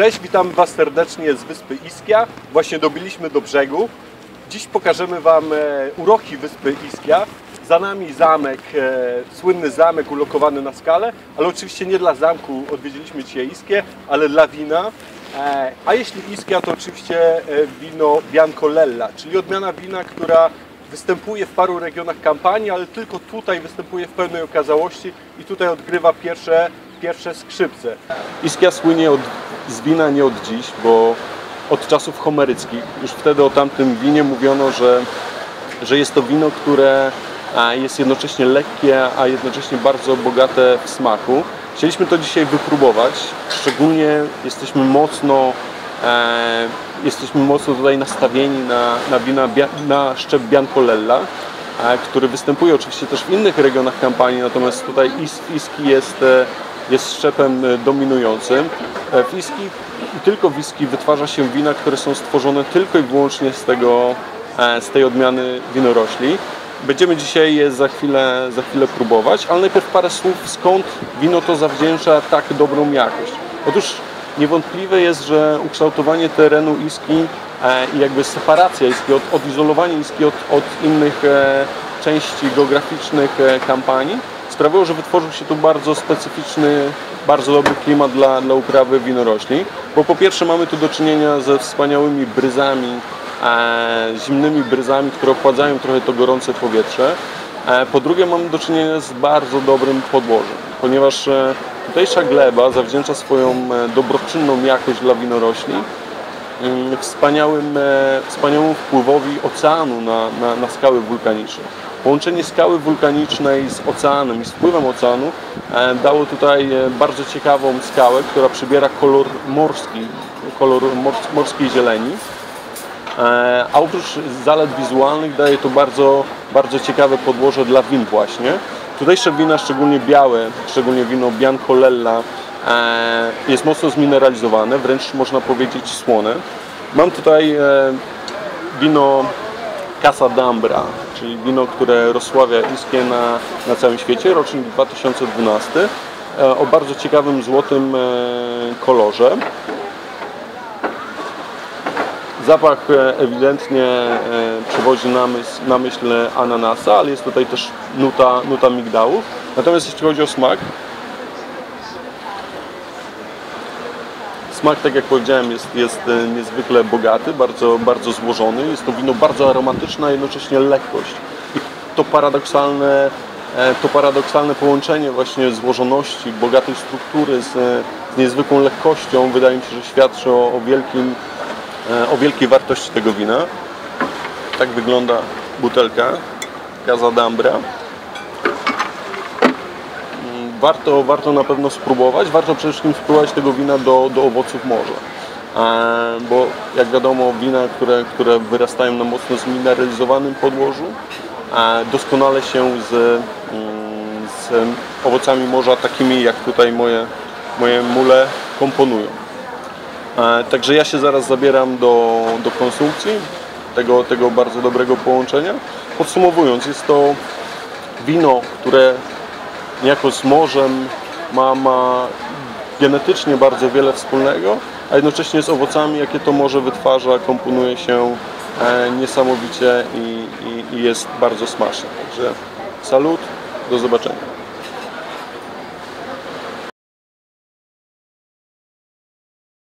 Cześć, witam Was serdecznie z wyspy Ischia. Właśnie dobiliśmy do brzegu. Dziś pokażemy Wam e, uroki wyspy Ischia. Za nami zamek, e, słynny zamek ulokowany na skale, ale oczywiście nie dla zamku odwiedziliśmy dzisiaj Iskię, ale dla wina. E, a jeśli Ischia, to oczywiście wino Biancolella, czyli odmiana wina, która występuje w paru regionach kampanii, ale tylko tutaj występuje w pełnej okazałości i tutaj odgrywa pierwsze, pierwsze skrzypce. Ischia słynie od, z wina nie od dziś, bo od czasów homeryckich. Już wtedy o tamtym winie mówiono, że, że jest to wino, które jest jednocześnie lekkie, a jednocześnie bardzo bogate w smaku. Chcieliśmy to dzisiaj wypróbować. Szczególnie jesteśmy mocno e, jesteśmy mocno tutaj nastawieni na, na wina, na szczep Biancolella, e, który występuje oczywiście też w innych regionach kampanii, natomiast tutaj is, Iski jest, e, jest szczepem e, dominującym. E, W i tylko w wytwarza się wina, które są stworzone tylko i wyłącznie z, tego, e, z tej odmiany winorośli. Będziemy dzisiaj je za chwilę, za chwilę próbować, ale najpierw parę słów, skąd wino to zawdzięcza tak dobrą jakość. Otóż niewątpliwe jest, że ukształtowanie terenu Iski i jakby separacja Iski, od, odizolowanie Iski od, od innych części geograficznych kampanii sprawiło, że wytworzył się tu bardzo specyficzny, bardzo dobry klimat dla, dla uprawy winorośli, bo po pierwsze mamy tu do czynienia ze wspaniałymi bryzami, e, zimnymi bryzami, które ochładzają trochę to gorące powietrze. E, po drugie mamy do czynienia z bardzo dobrym podłożem, ponieważ e, tutejsza gleba zawdzięcza swoją e, dobroczynną jakość dla winorośli mm, wspaniałym, e, wspaniałemu wpływowi oceanu na, na, na skały wulkaniczne. Połączenie skały wulkanicznej z oceanem i z wpływem oceanu e, dało tutaj e, bardzo ciekawą skałę, która przybiera kolor morski, kolor mors- morskiej zieleni. E, A oprócz zalet wizualnych daje to bardzo, bardzo ciekawe podłoże dla win właśnie. Tutejsze wina, szczególnie białe, szczególnie wino Biancolella jest mocno zmineralizowane, wręcz można powiedzieć słone. Mam tutaj wino Casa d'Ambra, czyli wino, które rozsławia Iskię na, na całym świecie, rocznik 2012, e, o bardzo ciekawym złotym e, kolorze. Zapach e, ewidentnie przywodzi na myśl, na myśl ananasa, ale jest tutaj też nuta, nuta migdałów. Natomiast jeśli chodzi o smak, smak, tak jak powiedziałem, jest, jest e, niezwykle bogaty, bardzo, bardzo złożony. Jest to wino bardzo aromatyczne, a jednocześnie lekkość. I to paradoksalne, e, to paradoksalne połączenie właśnie złożoności, bogatej struktury z, z niezwykłą lekkością wydaje mi się, że świadczy o, o wielkim e, o wielkiej wartości tego wina. Tak wygląda butelka Casa d'Ambra. Warto, warto na pewno spróbować. Warto przede wszystkim spróbować tego wina do, do owoców morza. E, Bo jak wiadomo, wina, które, które wyrastają na mocno zmineralizowanym podłożu, e, doskonale się z, mm, z owocami morza, takimi jak tutaj moje, moje mule, komponują. E, Także ja się zaraz zabieram do, do konsumpcji tego, tego bardzo dobrego połączenia. Podsumowując, jest to wino, które niejako z morzem ma, ma genetycznie bardzo wiele wspólnego, a jednocześnie z owocami, jakie to morze wytwarza, komponuje się e, niesamowicie i, i, i jest bardzo smaczne. Także salut, do zobaczenia.